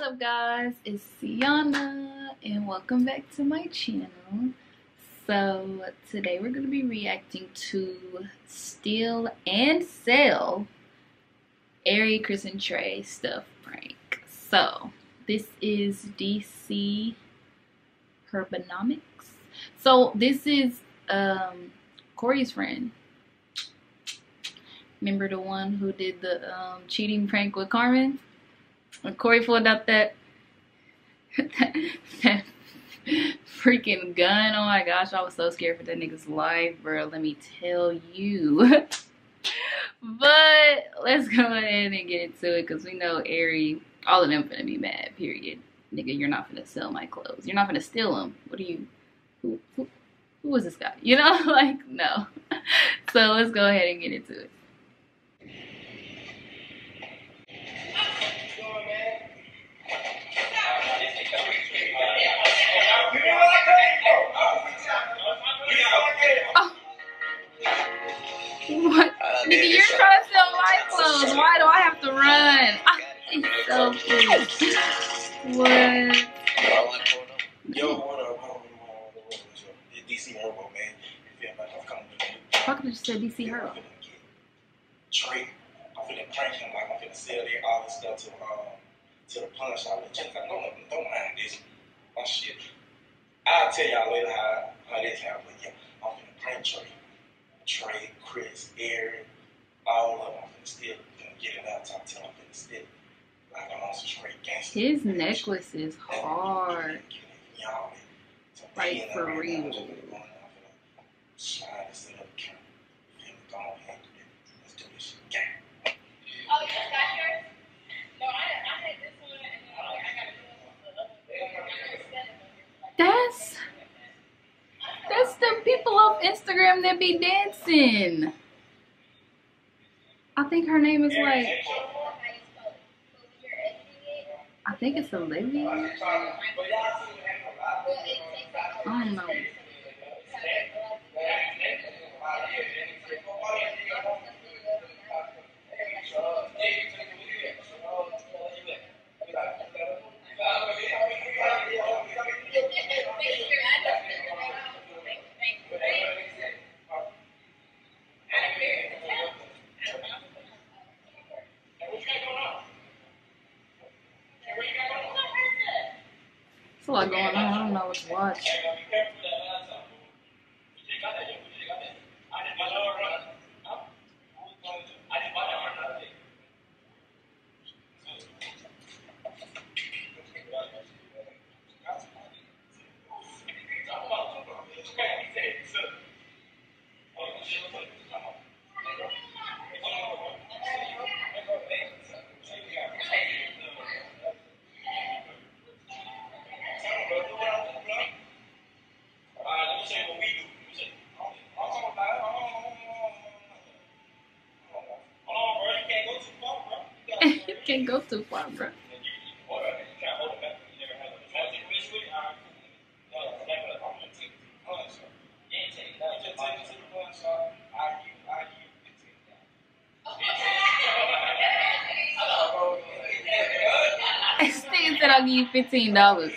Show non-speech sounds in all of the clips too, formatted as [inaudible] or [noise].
What's up guys? It's Sienna and welcome back to my channel. So today we're going to be reacting to Steal and Sell Airi, Chris, and Trey stuff prank. So this is DC Herbonomics. So this is um, Corey's friend. Remember the one who did the um, cheating prank with Carmen? Corey pulled out that, [laughs] that, freaking gun, oh my gosh, I was so scared for that nigga's life, bro. Let me tell you. [laughs] but let's go ahead and get into it because we know Airi, all of them gonna be mad, period. Nigga, you're not gonna sell my clothes. You're not gonna steal them. What are you, who, who, who is this guy? You know, [laughs] like, no. So let's go ahead and get into it. What? Nigga, you're trying to sell my clothes. Why do I have to run? Ah, it's so cute. What? Yo, DC Herbo, man. You feel like I'm coming to you. Fuck just said DC I'm Hero. finna get Trey. I'm finna prank him like I'm finna sell their all this stuff to um to the punch. shop. And just like, don't, don't mind this. My shit. I'll tell y'all later how, how this happened. Yeah, I'm finna prank Trey. Trey, Chris, Aaron, all of them. I'm still get it out. Talk to them. I'm finna still like I'm on some straight gangster. His necklace is hard. Like, for real. Slide this up, count. Then go ahead. Let's do this shit. Gang. Oh, you just got yours? No, I, I had this one, and then like, I got a new one. That's that's the people off Instagram that be dancing. I think her name is like I think it's Olivia. I don't know. It's a lot going on. I don't know what to watch. Can't go too far, bro. [laughs] Steve said I'll give you fifteen dollars.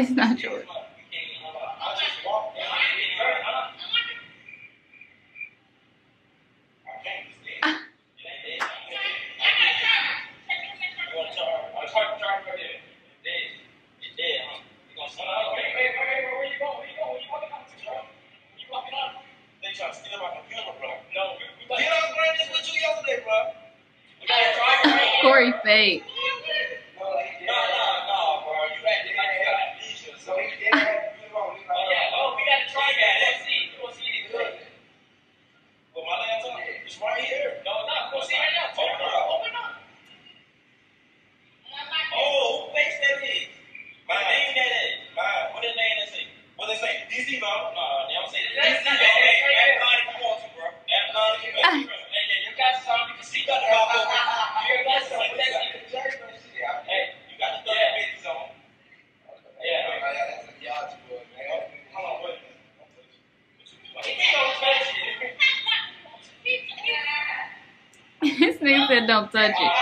it's not yours. [laughs] Corey fake. He's right here. No, said don't touch it.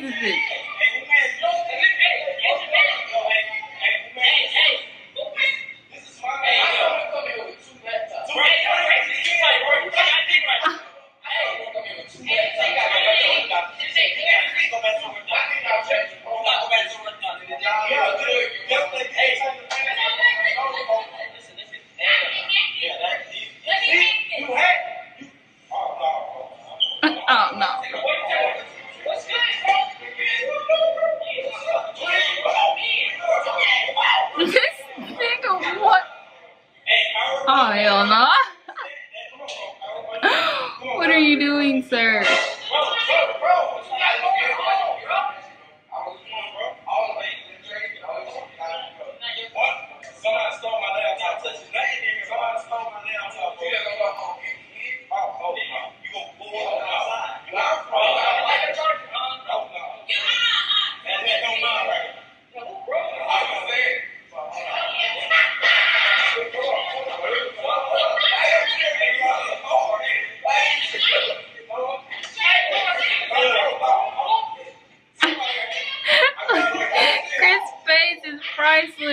magnificent.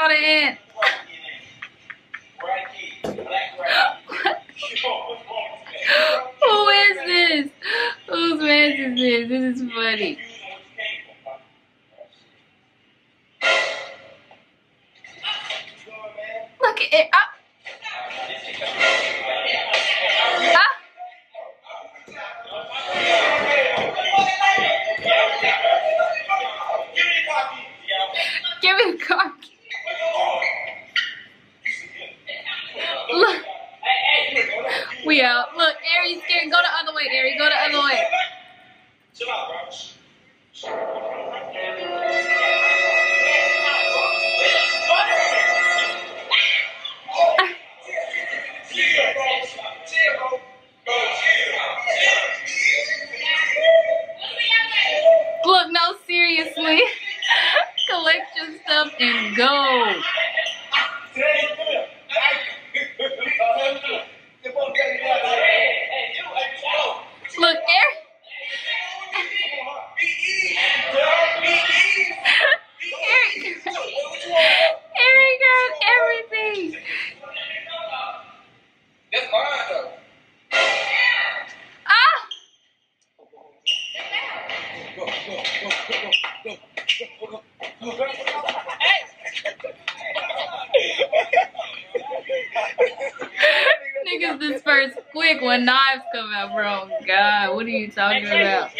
saw the ant. Who is this? Whose man is this? This is funny. Knives bro. God, what are you talking about?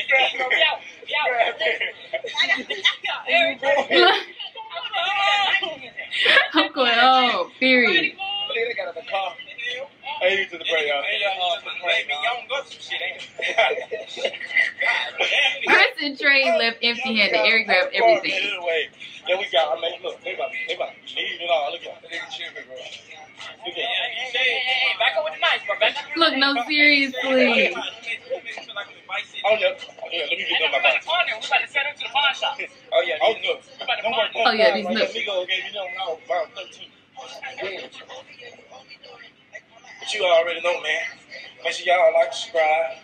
I'm going home, period. They got in the car. Hey, you to the break, y'all. Chris and Trey left empty handed. Eric grabbed everything. Anyway, then we got, I mean, look, they about, they about to leave and all. Look at that. Look at that. Look, no, seriously. Oh, yeah. Oh, yeah, let me get them my box. Oh, yeah, oh, look. Don't worry, Oh, yeah, these My nuts. Amigo gave me them when I was about 13. But you already know, man. Make sure y'all like, subscribe,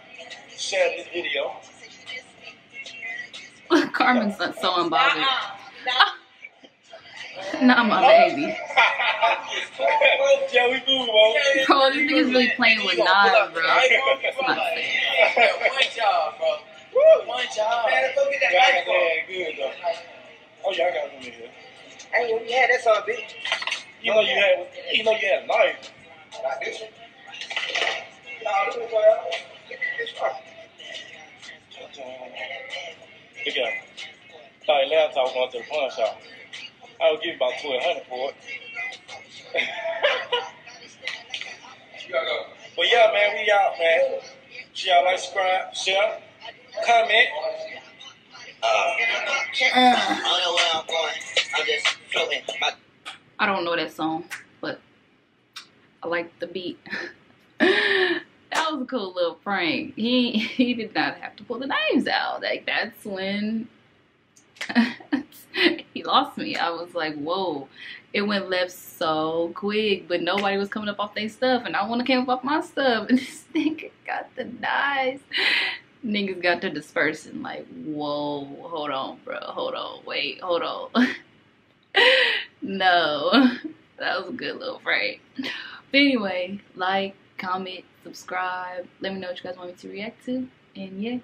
share this video. Carmen's not so unbothered. Not my baby. yeah, we cool, bro. Bro, this nigga's really playing with knives, bro. It's not fair. One job, bro. One job. Yeah, good, though. Oh, y'all got them in here. Hey, you had that son, bitch. You know you had, you know you had a knife. Like this one. Look at him. Thought last time I was going to the pawn shop. I would give you about twelve hundred for it. but yeah, man, we out, man. She y'all like, subscribe, share, comment. Uh, I don't know where I'm going. I'm just floating. My I don't know that song, but I like the beat. [laughs] that was a cool little prank. He he did not have to pull the knives out. Like that's when [laughs] [laughs] he lost me. I was like, whoa. It went left so quick, but nobody was coming up off their stuff, and I want to came up off my stuff, and [laughs] this nigga got the knives. Niggas got to dispersing, like, whoa, hold on, bro, hold on, wait, hold on. [laughs] no, that was a good little prank. But anyway, like, comment, subscribe. Let me know what you guys want me to react to. And yeah.